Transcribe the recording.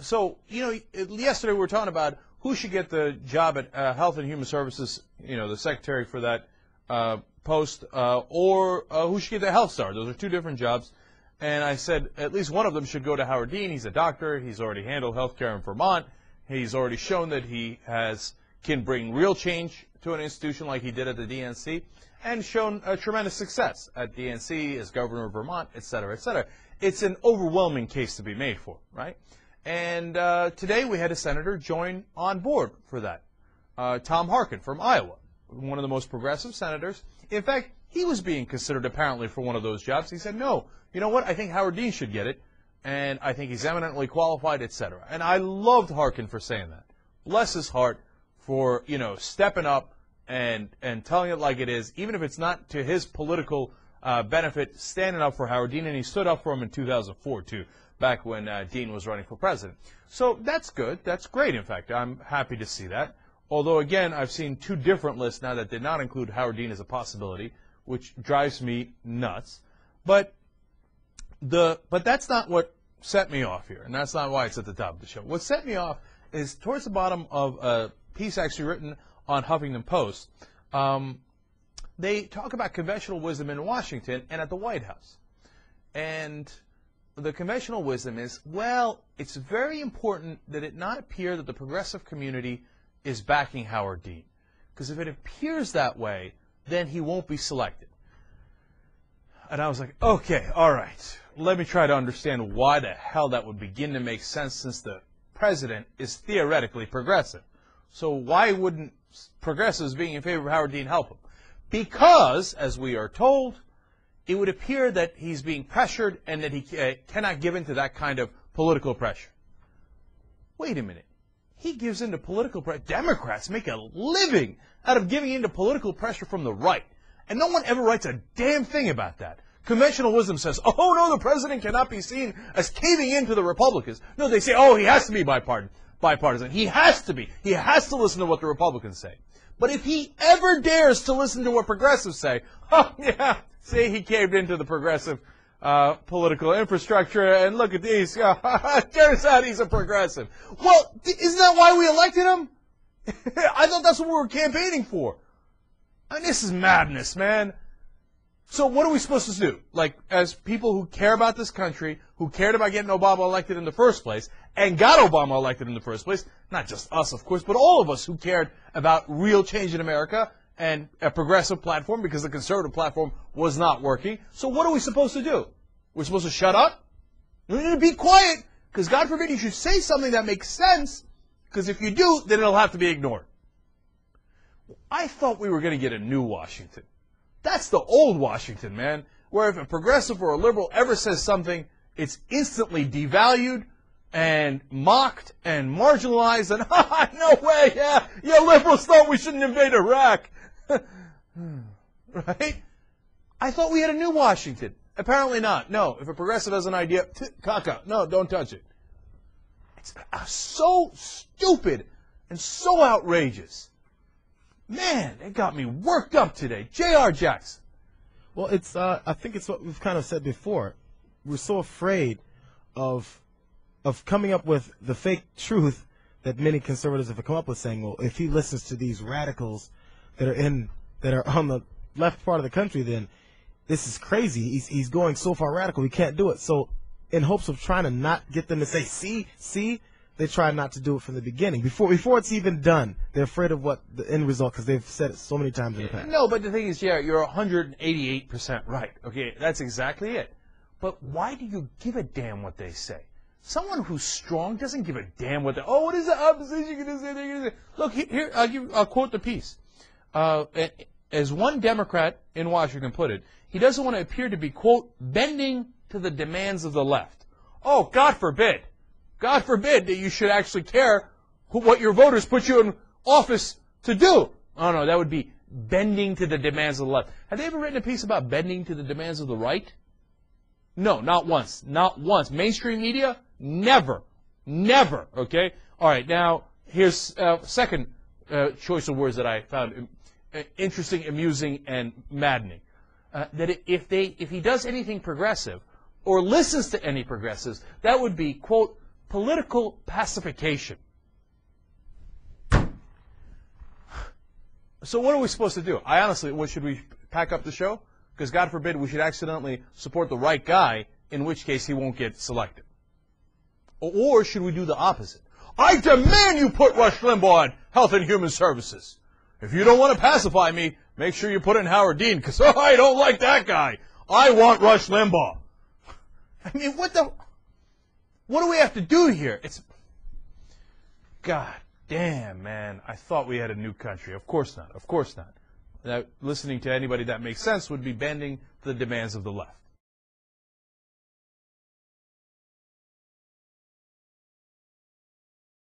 so you know, yesterday we were talking about who should get the job at uh, Health and Human Services. You know, the secretary for that uh, post, uh, or uh, who should get the Health Czar. Those are two different jobs. And I said at least one of them should go to Howard Dean. He's a doctor. He's already handled healthcare in Vermont. He's already shown that he has can bring real change to an institution like he did at the DNC, and shown tremendous success at DNC as governor of Vermont, et cetera, et cetera. It's an overwhelming case to be made for, right? And uh, today we had a senator join on board for that. Uh, Tom Harkin from Iowa, one of the most progressive senators. In fact, he was being considered apparently for one of those jobs. He said, no, you know what? I think Howard Dean should get it, and I think he's eminently qualified, etc. And I loved Harkin for saying that. Bless his heart for, you know, stepping up and, and telling it like it is, even if it's not to his political uh, benefit, standing up for Howard Dean, and he stood up for him in 2004, too back when uh, Dean was running for president. So that's good. That's great, in fact. I'm happy to see that. Although, again, I've seen two different lists now that did not include Howard Dean as a possibility, which drives me nuts. But the but that's not what set me off here, and that's not why it's at the top of the show. What set me off is towards the bottom of a piece actually written on Huffington Post. Um, they talk about conventional wisdom in Washington and at the White House. And the conventional wisdom is, well, it's very important that it not appear that the progressive community is backing Howard Dean. Because if it appears that way, then he won't be selected. And I was like, okay, all right. Let me try to understand why the hell that would begin to make sense since the president is theoretically progressive. So why wouldn't progressives being in favor of Howard Dean help him? Because, as we are told, it would appear that he's being pressured and that he uh, cannot give in to that kind of political pressure. Wait a minute. He gives in to political pressure. Democrats make a living out of giving in to political pressure from the right. And no one ever writes a damn thing about that. Conventional wisdom says, oh no, the president cannot be seen as caving in to the Republicans. No, they say, oh, he has to be bipartisan. Bipartisan. He has to be. He has to listen to what the Republicans say. But if he ever dares to listen to what progressives say, oh yeah, See, he caved into the progressive uh, political infrastructure, and look at these. Turns out he's a progressive. Well, isn't that why we elected him? I thought that's what we were campaigning for. I mean, this is madness, man. So what are we supposed to do? Like, as people who care about this country, who cared about getting Obama elected in the first place, and got Obama elected in the first place, not just us, of course, but all of us who cared about real change in America, and a progressive platform because the conservative platform was not working. So what are we supposed to do? We're supposed to shut up? We need to be quiet because God forbid you should say something that makes sense because if you do, then it'll have to be ignored. I thought we were going to get a new Washington. That's the old Washington, man, where if a progressive or a liberal ever says something, it's instantly devalued and mocked and marginalized and no way, yeah, yeah, liberals thought we shouldn't invade Iraq. right? I thought we had a new Washington. Apparently not. No, if a progressive has an idea, t- caca. No, don't touch it. It's uh, so stupid and so outrageous. Man, it got me worked up today. J.R. Jackson. Well, it's. Uh, I think it's what we've kind of said before. We're so afraid of of coming up with the fake truth that many conservatives have come up with, saying, "Well, if he listens to these radicals that are in that are on the left part of the country, then this is crazy. He's he's going so far radical, he can't do it. So, in hopes of trying to not get them to say, "See, see," they try not to do it from the beginning before before it's even done. They're afraid of what the end result because they've said it so many times in the past. No, but the thing is, yeah, you're 188 percent right. Okay, that's exactly it. But why do you give a damn what they say? Someone who's strong doesn't give a damn what they. Oh, what is the opposition going to say? They're going to say. Look here. I'll give. I'll quote the piece uh, as one Democrat in Washington put it, he doesn't want to appear to be, quote, bending to the demands of the left. Oh, God forbid. God forbid that you should actually care who, what your voters put you in office to do. Oh, no, that would be bending to the demands of the left. Have they ever written a piece about bending to the demands of the right? No, not once. Not once. Mainstream media? Never. Never. Okay? All right, now, here's uh, second uh, choice of words that I found uh, interesting, amusing, and maddening. Uh, that if they, if he does anything progressive, or listens to any progressives, that would be quote political pacification. So what are we supposed to do? I honestly, what should we pack up the show? Because God forbid we should accidentally support the right guy, in which case he won't get selected. Or, should we do the opposite? I demand you put Rush Limbaugh on Health and Human Services. If you don't want to pacify me, make sure you put in Howard Dean, because oh, I don't like that guy. I want Rush Limbaugh. I mean, what the? What do we have to do here? It's God damn, man. I thought we had a new country. Of course not. Of course not. Now, listening to anybody that makes sense would be bending the demands of the left.